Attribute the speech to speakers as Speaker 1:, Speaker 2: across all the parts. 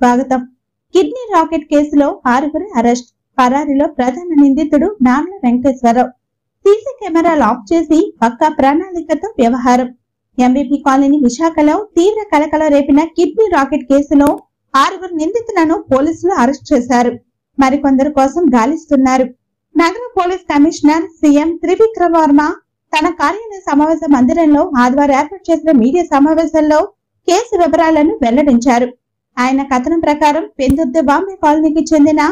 Speaker 1: స్వాగతం. Kidney racket కేసులో ఆరుగురు అరెస్ట్. పరారిలో ప్రధాన నిందితుడు నామ్ల వెంకటేశ్వరరావు. సీసీ కెమెరాలు ఆఫ్ చేసి పక్కా ప్రణాళికతో వ్యవహారం. ఎంబీపీ కాలనీ విశాఖలో తీవ్ర కలకల రేపిన కిడ్నీ రాకెట్ కేసులో ఆరుగురు నిందితులను పోలీసులు అరెస్ట్ చేశారు. మరికొందరు కోసం గాలిస్తున్నారు. నగర police commissioner CM Trivikrama Varma తన కార్యాలయ సమావేశ మందిరంలో ఆదివారం ఏర్పాటు చేసిన మీడియా సమావేశంలో కేసు వివరాలను వెల్లడించారు. ఆయన కథనం ప్రకారం పెందుర్తి బాంబే కాలనీకి చెందిన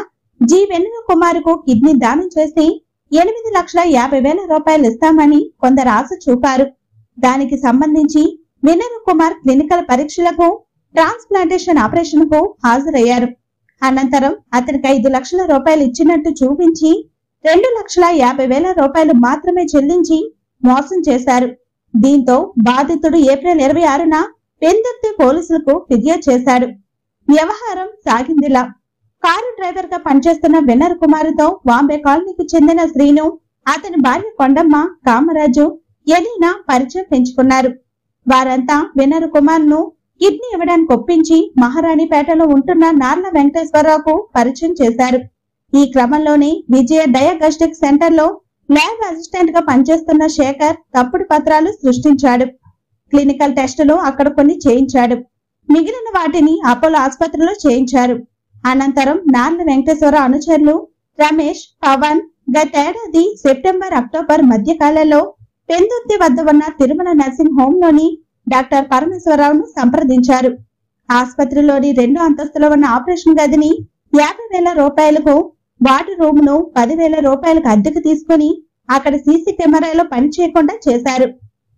Speaker 1: జి వెన్నెల కుమారుకు కిడ్నీ దానం చేసి ఎనిమిది లక్షల యాభై వేల రూపాయలు ఇస్తామని కొందరు ఆశ చూపారు. దానికి సంబంధించి వెన్నెల కుమార్ క్లినికల్ పరీక్షలకు ట్రాన్స్ప్లాంటేషన్ ఆపరేషన్కు హాజరయ్యారు. అనంతరం అతనికి ఐదు లక్షల రూపాయలు ఇచ్చినట్టు చూపించి రెండు లక్షల యాభై వేల రూపాయలు మాత్రమే చెల్లించి మోసం చేశారు. దీంతో బాధితుడు ఏప్రిల్ ఇరవై ఆరున పెందుర్తి పోలీసులకు ఫిర్యాదు చేశాడు. వ్యవహారం సాగిందిలా. కారు డ్రైవర్గా పనిచేస్తున్న వినర్ కుమారుతో బాంబే కాలనీకి చెందిన శ్రీను అతని భార్య కొండమ్మ కామరాజు ఎలీనా పరిచయం పెంచుకున్నారు. వారంతా వినర్ కుమార్ను కిడ్నీ ఇవ్వడానికి ఒప్పించి మహారాణిపేటలో ఉంటున్న నార్ల వెంకటేశ్వరరావుకు పరిచయం చేశారు. ఈ క్రమంలోనే విజయ డయాగ్నోస్టిక్ సెంటర్లో ల్యాబ్ అసిస్టెంట్గా పనిచేస్తున్న శేఖర్ తప్పుడు పత్రాలు సృష్టించాడు. క్లినికల్ టెస్టులు అక్కడ కొన్ని చేయించాడు. మిగిలిన వాటిని అపోలో ఆసుపత్రిలో చేయించారు. అనంతరం నాన్న వెంకటేశ్వర అనుచరులు రమేష్ పవన్ గతేడాది సెప్టెంబర్ అక్టోబర్ మధ్య కాలంలో పెందుర్తి వద్ద ఉన్న తిరుమల నర్సింగ్ హోమ్లోని డాక్టర్ పరమేశ్వరరావును సంప్రదించారు. ఆసుపత్రిలోని రెండు అంతస్తులో ఉన్న ఆపరేషన్ గదిని యాభై వేల రూపాయలకు వార్డు రూమ్ను పదివేల రూపాయలకు అద్దెకు తీసుకుని అక్కడ సీసీ కెమెరాలో పనిచేయకుండా చేశారు.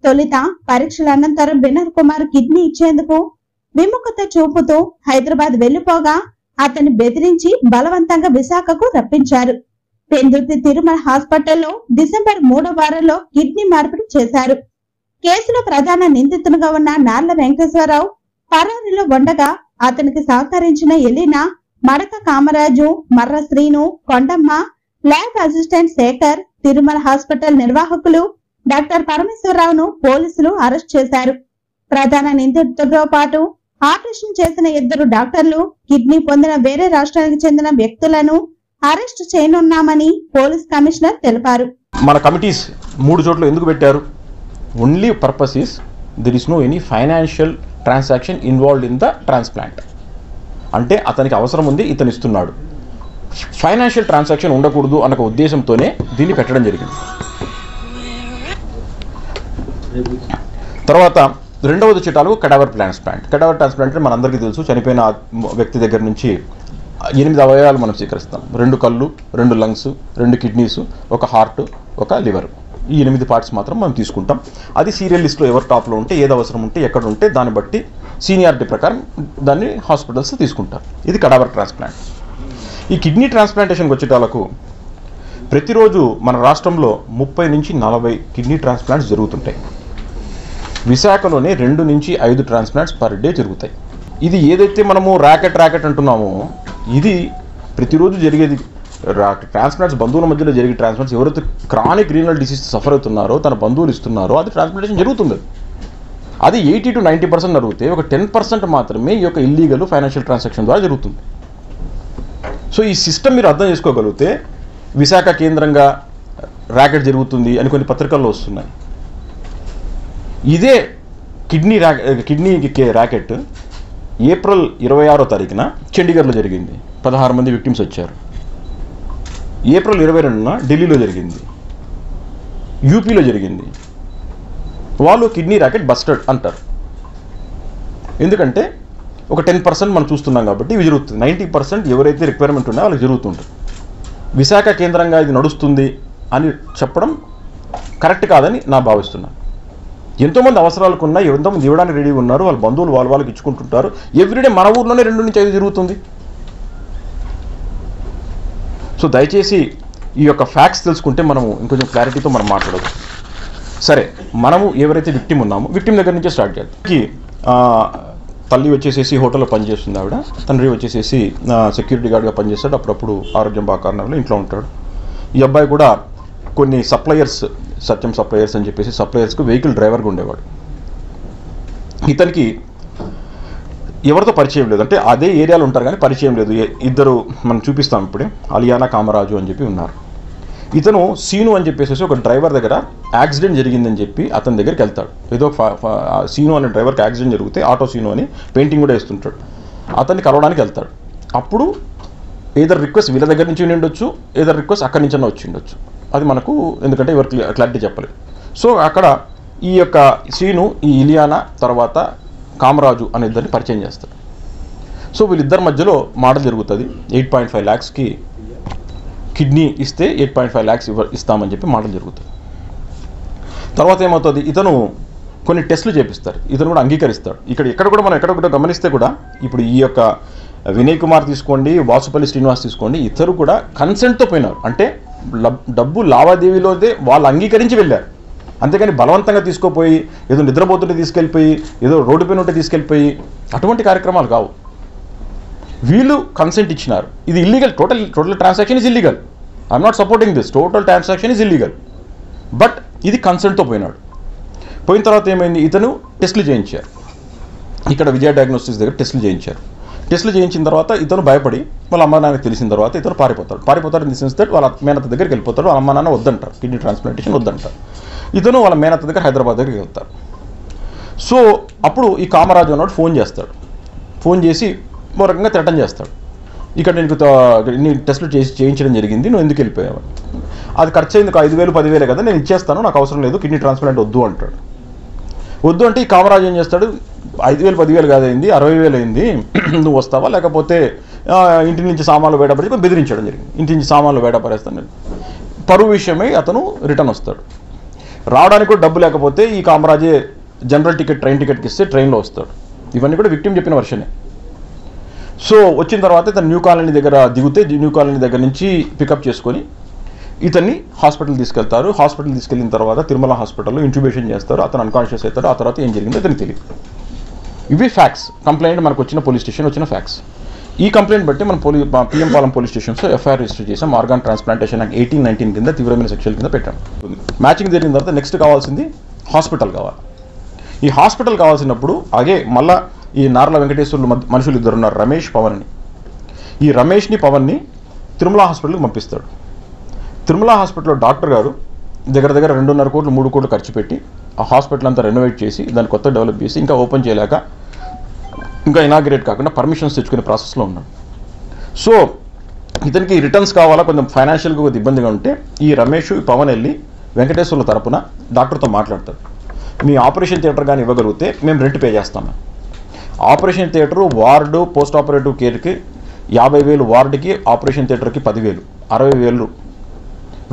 Speaker 1: తొలిత పరీక్షల అనంతరం వినర్ కుమార్ కిడ్నీ ఇచ్చేందుకు విముఖత చూపుతూ హైదరాబాద్ వెళ్ళిపోగా అతన్ని బెదిరించి బలవంతంగా విశాఖకు రప్పించారు. పెందుర్తి తిరుమల హాస్పిటల్లో డిసెంబర్ మూడో వారంలో కిడ్నీ మార్పిడి చేశారు. కేసులో ప్రధాన నిందితులుగా ఉన్న నార్ల వెంకటేశ్వరరావు పరారీలో ఉండగా అతనికి సహకరించిన Elina Madaka Kamaraju Marra Srinu Kondamma lab assistant Shekar Tirumala hospital నిర్వాహకులు డాక్టర్ పరమేశ్వరరావును పోలీసులు అరెస్ట్ చేశారు. ప్రధాన నిందితులతో పాటు ఆపరేషన్ చేసిన ఇద్దరు డాక్టర్లు కిడ్నీ పొందిన వేరే రాష్ట్రానికి చెందిన వ్యక్తులను అరెస్ట్ చేయనున్నామని పోలీస్ కమిషనర్ తెలిపారు.
Speaker 2: మన కమిటీస్ మూడు చోట్ల ఎందుకు పెట్టారు? Only purpose is there is no any financial transaction involved in the transplant అంటే అతనికి అవసరం ఉంది ఇతను ఇస్తున్నాడు. ఫైనాన్షియల్ ట్రాన్సాక్షన్ ఉండకూడదు అన్న ఉద్దేశంతోనే దీన్ని పెట్టడం జరిగింది. తర్వాత రెండవది చిటాలు కడావర్ ట్రాన్స్ప్లాంట్. కడావర్ ట్రాన్స్ప్లాంట్ అంటే మనందరికీ తెలుసు చనిపోయిన వ్యక్తి దగ్గర నుంచి ఎనిమిది అవయవాలు మనం స్వీకరిస్తాం. రెండు కళ్ళు రెండు లంగ్స్ రెండు కిడ్నీస్ ఒక హార్ట్ ఒక లివర్ ఈ ఎనిమిది పార్ట్స్ మాత్రం మనం తీసుకుంటాం. అది సీరియల్ లిస్ట్లో ఎవరు టాప్లో ఉంటే ఏది అవసరం ఉంటే ఎక్కడ ఉంటే దాన్ని బట్టి సీనియారిటీ ప్రకారం దాన్ని హాస్పిటల్స్ తీసుకుంటారు. ఇది కడావర్ ట్రాన్స్ప్లాంట్. ఈ కిడ్నీ ట్రాన్స్ప్లాంటేషన్కి వచ్చేటాలకు ప్రతిరోజు మన రాష్ట్రంలో ముప్పై నుంచి నలభై కిడ్నీ ట్రాన్స్ప్లాంట్స్ జరుగుతుంటాయి. విశాఖలోనే రెండు నుంచి ఐదు ట్రాన్స్ప్లాంట్స్ పర్ డే జరుగుతాయి. ఇది ఏదైతే మనము ర్యాకెట్ ర్యాకెట్ అంటున్నామో ఇది ప్రతిరోజు జరిగేది. ట్రాన్స్ప్లాంట్స్ బంధువుల మధ్యలో జరిగే ట్రాన్స్ప్లాంట్స్ ఎవరైతే క్రానిక్ రీనల్ డిసీజ్ సఫర్ అవుతున్నారో తన బంధువులు ఇస్తున్నారో అది ట్రాన్స్ప్లాంటేషన్ జరుగుతుంది. అది ఎయిటీ టు నైంటీ పర్సెంట్ జరిగితే ఒక టెన్ పర్సెంట్ మాత్రమే ఈ యొక్క ఇల్లీగల్ ఫైనాన్షియల్ ట్రాన్సాక్షన్ ద్వారా జరుగుతుంది. సో ఈ సిస్టమ్ మీరు అర్థం చేసుకోగలిగితే విశాఖ కేంద్రంగా ర్యాకెట్ జరుగుతుంది అని కొన్ని పత్రికల్లో వస్తున్నాయి. ఇదే కిడ్నీ రా కిడ్నీ ర్యాకెట్ ఏప్రిల్ ఇరవై ఆరో తారీఖున చండీగఢ్లో జరిగింది. పదహారు మంది విక్టిమ్స్ వచ్చారు. ఏప్రిల్ ఇరవై రెండున ఢిల్లీలో జరిగింది. యూపీలో జరిగింది. వాళ్ళు కిడ్నీ ర్యాకెట్ బస్టర్డ్ అంటారు. ఎందుకంటే ఒక టెన్ పర్సెంట్ మనం చూస్తున్నాం కాబట్టి ఇవి జరుగుతుంది. నైంటీ పర్సెంట్ ఎవరైతే రిక్వైర్మెంట్ ఉన్నాయో వాళ్ళకి జరుగుతుంటుంది. విశాఖ కేంద్రంగా ఇది నడుస్తుంది అని చెప్పడం కరెక్ట్ కాదని నా భావిస్తున్నాను ఎంతోమంది అవసరాలకు ఉన్నాయి ఎంతోమంది ఇవ్వడానికి రెడీ ఉన్నారు. వాళ్ళ బంధువులు వాళ్ళ వాళ్ళకి ఇచ్చుకుంటుంటారు. ఎవ్రీడే మన ఊర్లోనే రెండు నుంచి ఐదు జరుగుతుంది. సో దయచేసి ఈ యొక్క ఫ్యాక్ట్స్ తెలుసుకుంటే మనము ఇంకొంచెం క్లారిటీతో మనం మాట్లాడదు సరే మనము ఎవరైతే విక్టిమ్ ఉన్నామో విక్టిమ్ దగ్గర నుంచే స్టార్ట్ చేద్దాం. తల్లి వచ్చేసేసి హోటల్లో పనిచేస్తుంది ఆవిడ. తండ్రి వచ్చేసేసి సెక్యూరిటీ గార్డ్గా పనిచేస్తాడు. అప్పుడప్పుడు ఆరోగ్యం బాగా కారణంలో ఇంట్లో ఉంటాడు. ఈ అబ్బాయి కూడా కొన్ని సప్లయర్స్ సత్యం సప్లయర్స్ అని చెప్పేసి సప్లయర్స్కు వెహికల్ డ్రైవర్గా ఉండేవాడు. ఇతనికి ఎవరితో పరిచయం లేదు. అంటే అదే ఏరియాలో ఉంటారు కానీ పరిచయం లేదు. ఇద్దరు మనం చూపిస్తాం ఇప్పుడే. అలియానా కామరాజు అని చెప్పి ఉన్నారు. ఇతను సీను అని చెప్పేసి ఒక డ్రైవర్ దగ్గర యాక్సిడెంట్ జరిగిందని చెప్పి అతని దగ్గరికి వెళ్తాడు. ఏదో ఫ- సీను అనే డ్రైవర్కి యాక్సిడెంట్ జరిగితే ఆటో సీను అని పెయింటింగ్ కూడా వేస్తుంటాడు. అతన్ని కలవడానికి వెళ్తాడు. అప్పుడు ఏదర్ రిక్వెస్ట్ వీళ్ళ దగ్గర నుంచి ఉండొచ్చు ఏదర్ రిక్వెస్ట్ అక్కడి నుంచి వచ్చి ఉండొచ్చు. అది మనకు ఎందుకంటే ఎవరు క్లారిటీ చెప్పలేదు. సో అక్కడ ఈ యొక్క సీను ఈ ఇలియానా తర్వాత కామరాజు అనే ఇద్దరిని పరిచయం చేస్తారు సో వీళ్ళిద్దరి మధ్యలో మాట జరుగుతుంది. ఎయిట్ పాయింట్ ఫైవ్ ల్యాక్స్కి కిడ్నీ ఇస్తే ఎయిట్ పాయింట్ ఫైవ్ ల్యాక్స్ ఇవ్వ ఇస్తామని చెప్పి మాటలు జరుగుతుంది. తర్వాత ఏమవుతుంది? ఇతను కొన్ని టెస్టులు చేపిస్తారు ఇతను కూడా అంగీకరిస్తాడు. ఇక్కడ ఎక్కడ కూడా మనం ఎక్కడ కూడా గమనిస్తే కూడా ఇప్పుడు ఈ యొక్క వినయ్ కుమార్ తీసుకోండి వాసుపల్లి శ్రీనివాస్ తీసుకోండి ఇద్దరు కూడా కన్సెంట్తో పోయినారు. అంటే డబ్బు లావాదేవీలోదే వాళ్ళు అంగీకరించి వెళ్ళారు. అంతేకాని బలవంతంగా తీసుకోపోయి ఏదో నిద్రపోతుంటే తీసుకెళ్ళిపోయి ఏదో రోడ్డు పైన ఉంటే తీసుకెళ్ళిపోయి అటువంటి కార్యక్రమాలు కావు. వీళ్ళు కన్సెంట్ ఇచ్చినారు. ఇది illegal total total transaction is illegal I'm not supporting this total transaction is illegal but ఇది కన్సెంట్తో పోయినాడు. పోయిన తర్వాత ఏమైంది? ఇతను టెస్టులు చేయించారు. ఇక్కడ విజయ డయాగ్నోస్టిక్స్ దగ్గర టెస్టులు చేయించారు. టెస్టులు చేయించిన తర్వాత ఇతను భయపడి వాళ్ళ అమ్మ నాన్నకి తెలిసిన తర్వాత ఇతను పారిపోతాడు పారిపోతాడు ఇన్ ది సెన్స్ దట్ వాళ్ళ మేనత్త దగ్గరికి వెళ్ళిపోతాడు. వాళ్ళ అమ్మ నాన్న వద్దంటారు. కిడ్నీ ట్రాన్స్ప్లాంటేషన్ వద్దంటారు. ఇతను వాళ్ళ మేనత్త దగ్గర హైదరాబాద్ దగ్గరికి వెళ్తారు. సో అప్పుడు ఈ కామరాజు అన్నాడు ఫోన్ చేస్తాడు. ఫోన్ చేసి ఓ రకంగా థ్రెటన్ చేస్తాడు. ఇక్కడ నేను త- నీ టెస్టులు చేసి చేయించడం జరిగింది నువ్వు ఎందుకు వెళ్ళిపోయావు? అది ఖర్చు అయింది ఐదు వేలు పదివేలే కదా నేను ఇచ్చేస్తాను నాకు అవసరం లేదు కిడ్నీ ట్రాన్స్ప్లాంట్ వద్దు అంటాడు. వద్దు అంటే ఈ కామరాజు ఏం చేస్తాడు? ఐదు వేలు పదివేలు కాదైంది అరవై వేలు అయింది నువ్వు వస్తావా? లేకపోతే ఇంటి నుంచి సామాన్లు వేడపడి బెదిరించడం జరిగింది. ఇంటి నుంచి సామాన్లు వేడపడేస్తాను పరువు విషయమై అతను రిటర్న్ వస్తాడు. రావడానికి కూడా డబ్బు లేకపోతే ఈ కామరాజే జనరల్ టికెట్ ట్రైన్ టికెట్కి ఇస్తే ట్రైన్లో వస్తాడు. ఇవన్నీ కూడా విక్టిమ్ చెప్పిన వర్షనే. సో వచ్చిన తర్వాత ఇతను న్యూ కాలనీ దగ్గర దిగితే న్యూ కాలనీ దగ్గర నుంచి పికప్ చేసుకొని ఇతన్ని హాస్పిటల్ తీసుకెళ్తారు. హాస్పిటల్ తీసుకెళ్ళిన తర్వాత తిరుమల హాస్పిటల్లో ఇంట్యూబేషన్ చేస్తారు. అతను అన్కాన్షియస్ అవుతాడు. ఆ తర్వాత ఏం జరిగిందో అతనికి తెలియదు. ఇవి ఫ్యాక్స్ కంప్లైంట్ మనకు వచ్చిన పోలీస్ స్టేషన్ వచ్చిన ఫ్యాక్స్ ఈ కంప్లైంట్ బట్టి మనం పోలీ PM Palem police stations FIR register చేసాం organ transplantation act eighteen nineteen కింద తీవ్రమైన సెక్షల్ కింద పెట్టాం. మ్యాచింగ్ జరిగిన తర్వాత నెక్స్ట్ కావాల్సింది హాస్పిటల్ కావాలి. ఈ హాస్పిటల్ కావాల్సినప్పుడు అగే మళ్ళా ఈ నార్ల వెంకటేశ్వర్లు మనుషులు ఇద్దరు ఉన్నారు రమేష్ పవన్ అని. ఈ రమేష్ని పవన్ని తిరుమల హాస్పిటల్కి పంపిస్తాడు. తిరుమల హాస్పిటల్లో డాక్టర్ గారు దగ్గర దగ్గర రెండున్నర కోట్లు మూడు కోట్లు ఖర్చు పెట్టి ఆ హాస్పిటల్ అంతా రెనోవేట్ చేసి దాన్ని కొత్త డెవలప్ చేసి ఇంకా ఓపెన్ చేయలేక ఇంకా ఇనాగ్రేట్ కాకుండా పర్మిషన్స్ తెచ్చుకునే ప్రాసెస్లో ఉన్నాడు. సో ఇతనికి రిటర్న్స్ కావాలా కొంచెం ఫైనాన్షియల్గా కొద్ది ఇబ్బందిగా ఉంటే ఈ రమేష్ ఈ పవన్ వెళ్ళి వెంకటేశ్వర్ల తరపున డాక్టర్తో మాట్లాడతాడు మీ ఆపరేషన్ థియేటర్ కానీ ఇవ్వగలిగితే మేము రెంట్ పే చేస్తాము. Operation theatre ward post operative కేర్కి యాభై వేలు వార్డుకి ఆపరేషన్ థియేటర్కి పదివేలు అరవై వేలు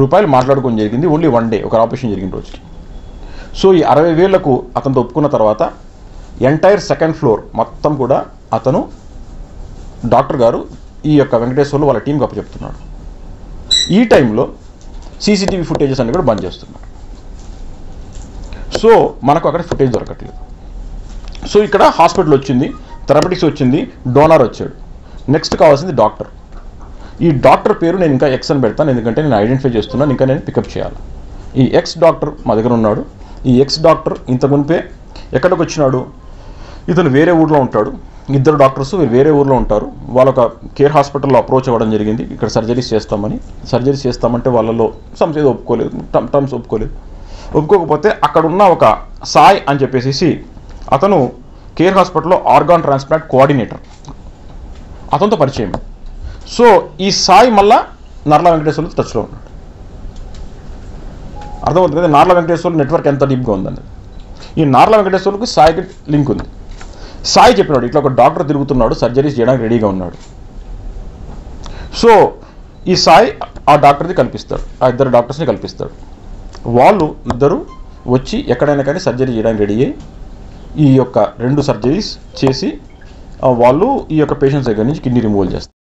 Speaker 2: రూపాయలు మాట్లాడుకోవడం జరిగింది. ఓన్లీ వన్ డే ఒక ఆపరేషన్ జరిగిన రోజుకి. సో ఈ అరవై వేలకు అతనితో ఒప్పుకున్న తర్వాత ఎంటైర్ సెకండ్ ఫ్లోర్ మొత్తం కూడా అతను డాక్టర్ గారు ఈ యొక్క వెంకటేశ్వర్లు వాళ్ళ టీంకి అప్పచెప్తున్నాడు. ఈ టైంలో సీసీటీవీ ఫుటేజెస్ అన్ని కూడా బంద్ చేస్తున్నాడు సో మనకు అక్కడ ఫుటేజ్ దొరకట్లేదు. సో ఇక్కడ హాస్పిటల్ వచ్చింది థెరపటిక్స్ వచ్చింది డోనర్ వచ్చాడు. నెక్స్ట్ కావాల్సింది డాక్టర్ ఈ డాక్టర్ పేరు నేను ఇంకా ఎక్స్ అని పెడతాను ఎందుకంటే నేను ఐడెంటిఫై చేస్తున్నాను ఇంకా నేను పికప్ చేయాలి. ఈ ఎక్స్ డాక్టర్ మా దగ్గర ఉన్నాడు. ఈ ఎక్స్ డాక్టర్ ఇంతకు మునిపే ఎక్కడికి వచ్చినాడు? ఇతను వేరే ఊర్లో ఉంటాడు. ఇద్దరు డాక్టర్స్ వీరు వేరే ఊర్లో ఉంటారు. వాళ్ళ ఒక కేర్ హాస్పిటల్లో అప్రోచ్ అవ్వడం జరిగింది. ఇక్కడ సర్జరీస్ చేస్తామని. సర్జరీస్ చేస్తామంటే వాళ్ళలో సమ్స్ ఏదో ఒప్పుకోలేదు. టర్మ్- టర్మ్స్ ఒప్పుకోలేదు. ఒప్పుకోకపోతే అక్కడున్న ఒక సాయ్ అని చెప్పేసి అతను కేర్ హాస్పిటల్లో ఆర్గాన్ ట్రాన్స్ప్లాంట్ కోఆర్డినేటర్. అతనితో పరిచయం. సో ఈ సాయి మళ్ళా నర్ల వెంకటేశ్వర్లతో టచ్లో ఉన్నాడు. అర్థమవుతుంది కదా? నార్ల వెంకటేశ్వరులు నెట్వర్క్ ఎంత డీప్గా ఉందండి ఈ నార్ల వెంకటేశ్వరులకు సాయికి లింక్ ఉంది. సాయి చెప్పినాడు ఇట్లా ఒక డాక్టర్ తిరుగుతున్నాడు సర్జరీస్ చేయడానికి రెడీగా ఉన్నాడు. సో ఈ సాయి ఆ డాక్టర్ని కల్పిస్తాడు ఆ ఇద్దరు డాక్టర్స్ని కల్పిస్తాడు. వాళ్ళు ఇద్దరు వచ్చి ఎక్కడైనా కానీ సర్జరీ చేయడానికి రెడీ అయ్యి ఈ యొక్క రెండు సర్జరీస్ చేసి వాళ్ళు ఈ యొక్క పేషెంట్స్ దగ్గర నుంచి కిడ్నీ రిమూవల్ చేస్తారు.